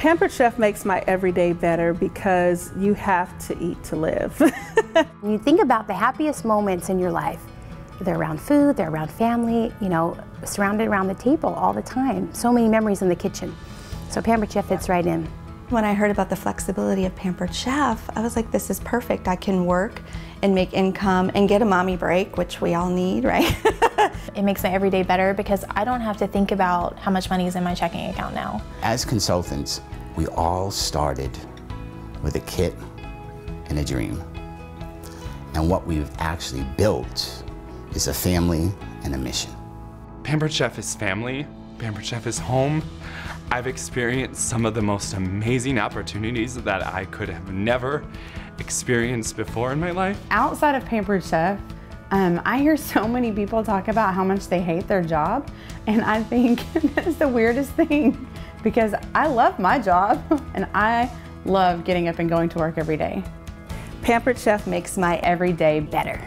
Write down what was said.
Pampered Chef makes my everyday better because you have to eat to live. when you think about the happiest moments in your life, they're around food, they're around family, you know, surrounded around the table all the time. So many memories in the kitchen. So Pampered Chef fits right in. When I heard about the flexibility of Pampered Chef, I was like, this is perfect. I can work and make income and get a mommy break, which we all need, right? it makes my everyday better because I don't have to think about how much money is in my checking account now. As consultants, we all started with a kit and a dream. And what we've actually built is a family and a mission. Pampered Chef is family. Pampered Chef is home. I've experienced some of the most amazing opportunities that I could have never experienced before in my life. Outside of Pampered Chef, um, I hear so many people talk about how much they hate their job, and I think that's the weirdest thing because I love my job and I love getting up and going to work every day. Pampered Chef makes my everyday better.